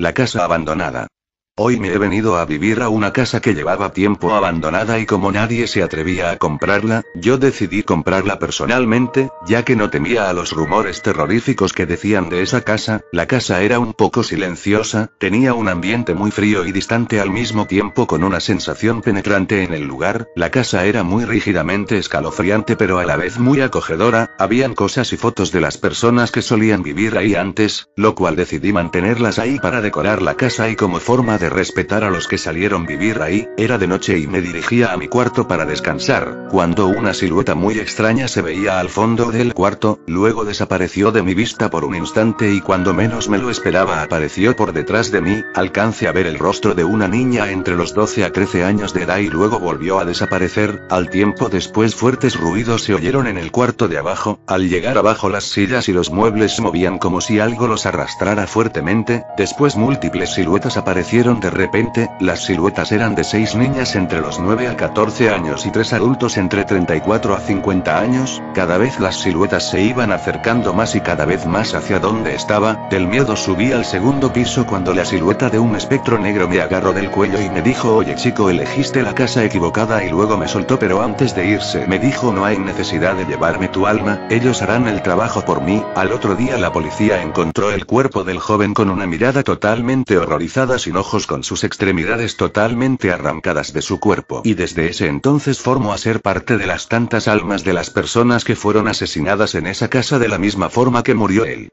La casa abandonada. Hoy me he venido a vivir a una casa que llevaba tiempo abandonada y como nadie se atrevía a comprarla, yo decidí comprarla personalmente, ya que no temía a los rumores terroríficos que decían de esa casa, la casa era un poco silenciosa, tenía un ambiente muy frío y distante al mismo tiempo con una sensación penetrante en el lugar, la casa era muy rígidamente escalofriante pero a la vez muy acogedora, habían cosas y fotos de las personas que solían vivir ahí antes, lo cual decidí mantenerlas ahí para decorar la casa y como forma de respetar a los que salieron vivir ahí, era de noche y me dirigía a mi cuarto para descansar, cuando una silueta muy extraña se veía al fondo del cuarto, luego desapareció de mi vista por un instante y cuando menos me lo esperaba apareció por detrás de mí, alcance a ver el rostro de una niña entre los 12 a 13 años de edad y luego volvió a desaparecer, al tiempo después fuertes ruidos se oyeron en el cuarto de abajo, al llegar abajo las sillas y los muebles se movían como si algo los arrastrara fuertemente, después múltiples siluetas de repente, las siluetas eran de seis niñas entre los 9 a 14 años y tres adultos entre 34 a 50 años, cada vez las siluetas se iban acercando más y cada vez más hacia donde estaba, del miedo subí al segundo piso cuando la silueta de un espectro negro me agarró del cuello y me dijo oye chico elegiste la casa equivocada y luego me soltó pero antes de irse me dijo no hay necesidad de llevarme tu alma, ellos harán el trabajo por mí, al otro día la policía encontró el cuerpo del joven con una mirada totalmente horrorizada sin ojos con sus extremidades totalmente arrancadas de su cuerpo. Y desde ese entonces formó a ser parte de las tantas almas de las personas que fueron asesinadas en esa casa de la misma forma que murió él.